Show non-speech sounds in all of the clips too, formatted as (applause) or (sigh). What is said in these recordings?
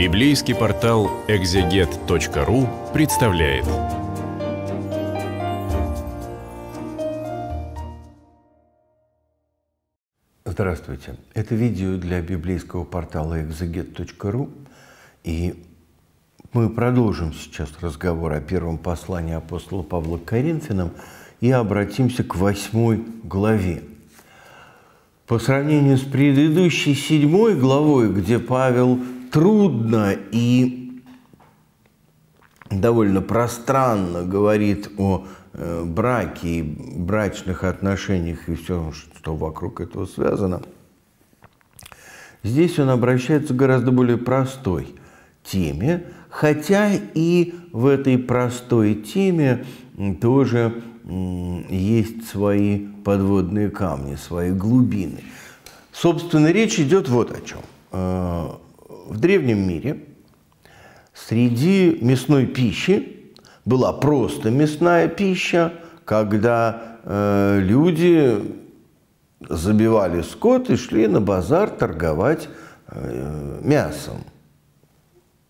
Библейский портал экзегет.ру представляет. Здравствуйте. Это видео для библейского портала экзегет.ру. И мы продолжим сейчас разговор о первом послании апостола Павла к Коринфянам и обратимся к восьмой главе. По сравнению с предыдущей седьмой главой, где Павел трудно и довольно пространно говорит о э, браке и брачных отношениях и все, что вокруг этого связано, здесь он обращается к гораздо более простой теме, хотя и в этой простой теме тоже есть свои подводные камни, свои глубины. Собственно, речь идет вот о чем. В древнем мире среди мясной пищи была просто мясная пища, когда э, люди забивали скот и шли на базар торговать э, мясом.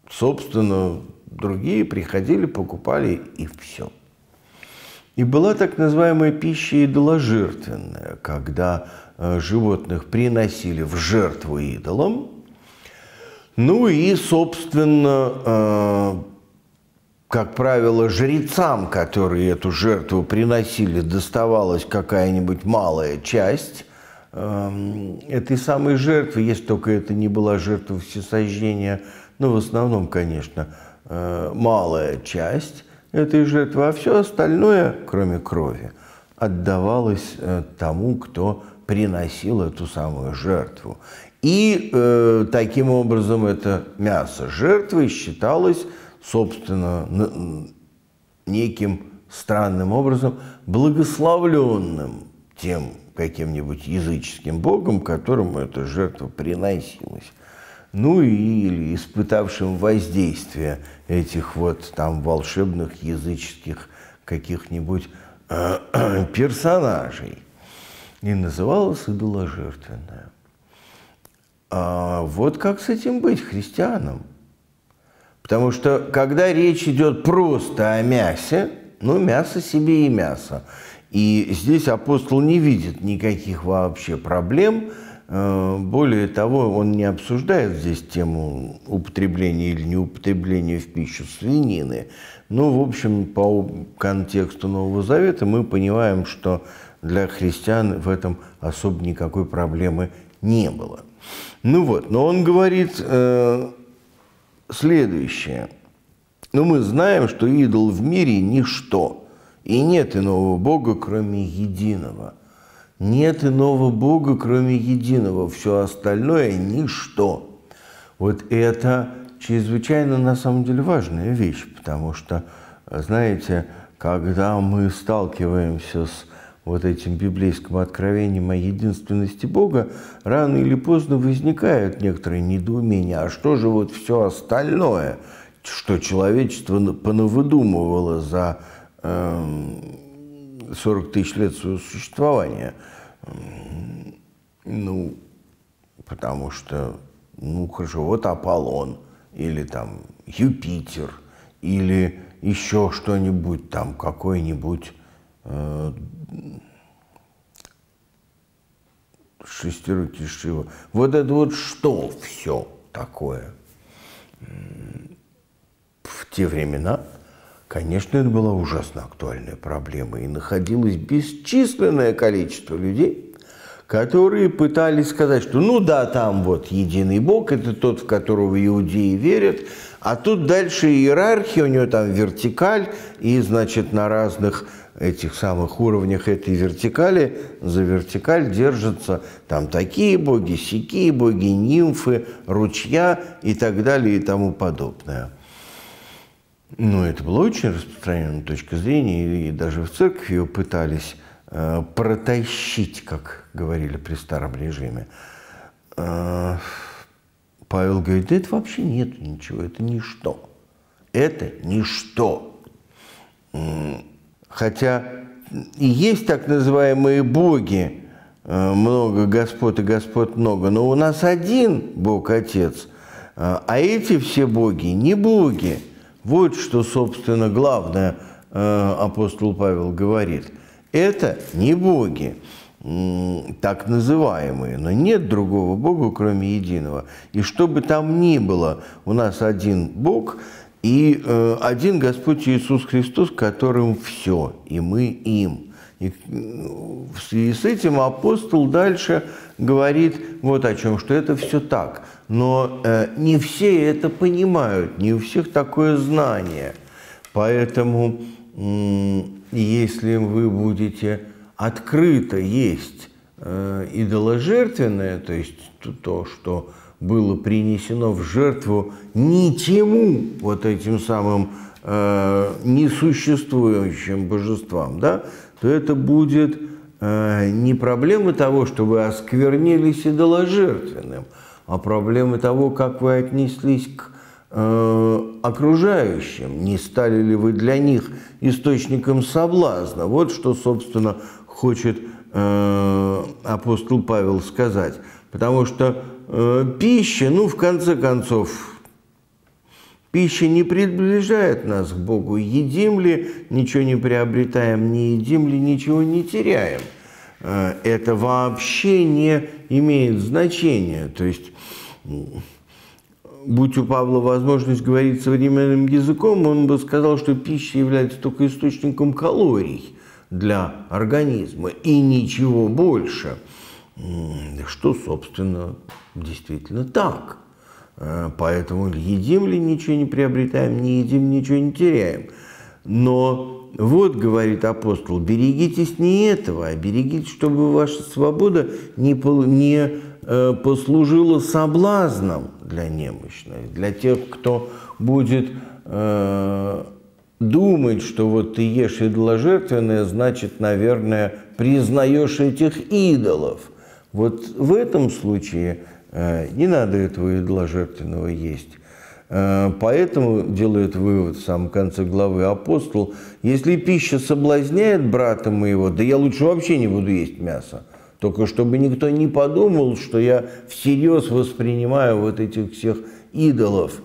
Собственно, другие приходили, покупали и все. И была так называемая пища идоложертвенная, когда э, животных приносили в жертву идолам, ну и, собственно, э, как правило, жрецам, которые эту жертву приносили, доставалась какая-нибудь малая часть э, этой самой жертвы, если только это не была жертва всесожжения, но в основном, конечно, э, малая часть этой жертвы, а все остальное, кроме крови, отдавалось тому, кто приносил эту самую жертву. И э, таким образом это мясо жертвы считалось, собственно, неким странным образом благословленным тем каким-нибудь языческим богом, которому эта жертва приносилась. Ну или испытавшим воздействие этих вот там волшебных языческих каких-нибудь э, (clears throat) персонажей. И называлась идоложертвенная. А вот как с этим быть христианам? Потому что когда речь идет просто о мясе, ну, мясо себе и мясо. И здесь апостол не видит никаких вообще проблем. Э, более того, он не обсуждает здесь тему употребления или неупотребления в пищу свинины. Ну, в общем, по контексту Нового Завета мы понимаем, что для христиан в этом особо никакой проблемы не было. Ну вот, но он говорит э, следующее. Ну, мы знаем, что идол в мире – ничто, и нет иного Бога, кроме единого. Нет иного Бога, кроме единого. Все остальное – ничто. Вот это чрезвычайно, на самом деле, важная вещь, потому что, знаете, когда мы сталкиваемся с вот этим библейским откровением о единственности Бога, рано или поздно возникают некоторые недоумения. А что же вот все остальное, что человечество понавыдумывало за э, 40 тысяч лет своего существования? Ну, потому что, ну, хорошо, вот Аполлон, или там Юпитер, или еще что-нибудь там, какой-нибудь шестерки Шива. Вот это вот что все такое? В те времена, конечно, это была ужасно актуальная проблема. И находилось бесчисленное количество людей, которые пытались сказать, что ну да, там вот единый Бог, это тот, в которого иудеи верят, а тут дальше иерархия, у него там вертикаль, и, значит, на разных этих самых уровнях этой вертикали, за вертикаль держатся там такие боги, сякие боги, нимфы, ручья и так далее и тому подобное. Ну, это была очень распространенная точка зрения, и даже в церкви ее пытались э, протащить, как говорили при старом режиме. Э, Павел говорит, да это вообще нет ничего, это ничто. Это ничто. Хотя и есть так называемые боги, э, много господ и господ много, но у нас один Бог Отец, А эти все боги не боги. Вот что, собственно, главное апостол Павел говорит. Это не боги так называемые, но нет другого Бога, кроме единого. И что бы там ни было, у нас один Бог и э, один Господь Иисус Христос, которым все, и мы им. И в связи с этим апостол дальше говорит вот о чем, что это все так. Но э, не все это понимают, не у всех такое знание. Поэтому, э, если вы будете открыто есть э, идоложертвенное, то есть то, что было принесено в жертву ничему вот этим самым э, несуществующим божествам, да, то это будет э, не проблема того, что вы осквернились идоложертвенным, а проблема того, как вы отнеслись к окружающим, не стали ли вы для них источником соблазна. Вот что, собственно, хочет э, апостол Павел сказать. Потому что э, пища, ну, в конце концов, пища не приближает нас к Богу. Едим ли, ничего не приобретаем, не едим ли, ничего не теряем. Э, это вообще не имеет значения. То есть будь у Павла возможность говорить современным языком, он бы сказал, что пища является только источником калорий для организма и ничего больше. Что, собственно, действительно так. Э, поэтому едим ли ничего не приобретаем, не едим ничего не теряем. Но вот, говорит апостол, берегитесь не этого, а берегитесь, чтобы ваша свобода не, не э, послужила соблазном для немощных, для тех, кто будет э, думать, что вот ты ешь идоложертвенное, значит, наверное, признаешь этих идолов. Вот в этом случае э, не надо этого идоложертвенного есть. Э, поэтому делает вывод в самом конце главы апостол, если пища соблазняет брата моего, да я лучше вообще не буду есть мясо. Только чтобы никто не подумал, что я всерьез воспринимаю вот этих всех идолов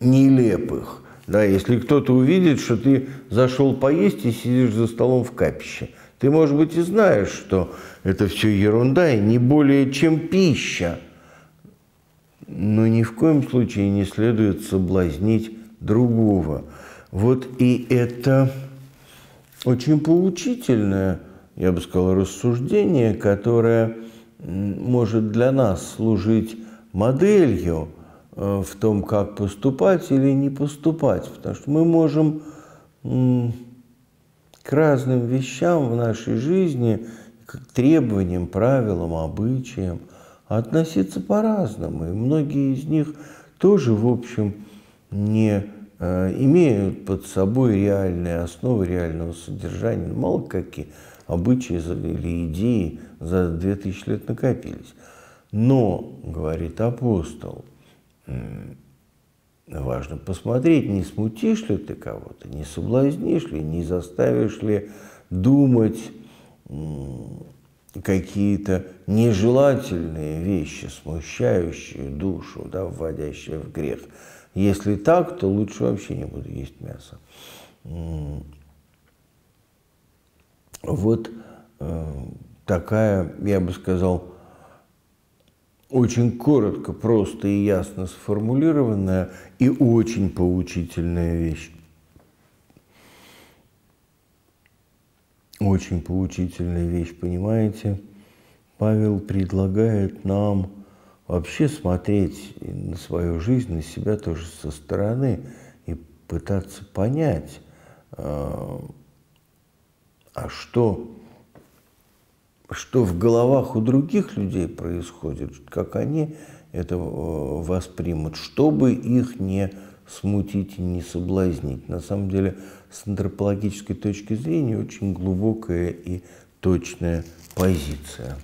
нелепых. Да, если кто-то увидит, что ты зашел поесть и сидишь за столом в капище, ты, может быть, и знаешь, что это все ерунда и не более чем пища. Но ни в коем случае не следует соблазнить другого. Вот и это очень поучительное, я бы сказал, рассуждение, которое может для нас служить моделью – в том, как поступать или не поступать. Потому что мы можем к разным вещам в нашей жизни, к требованиям, правилам, обычаям относиться по-разному. И многие из них тоже, в общем, не э, имеют под собой реальные основы реального содержания. Мало какие обычаи или идеи за 2000 лет накопились. Но, говорит апостол, важно посмотреть, не смутишь ли ты кого-то, не соблазнишь ли, не заставишь ли думать какие-то нежелательные вещи, смущающие душу, да, вводящие в грех. Если так, то лучше вообще не буду есть мясо. Вот э, такая, я бы сказал, очень коротко, просто и ясно сформулированная и очень поучительная вещь. Очень поучительная вещь, понимаете? Павел предлагает нам вообще смотреть на свою жизнь, на себя тоже со стороны и пытаться понять, а, а что что в головах у других людей происходит, как они это э, воспримут, чтобы их не смутить и не соблазнить. На самом деле, с антропологической точки зрения, очень глубокая и точная позиция.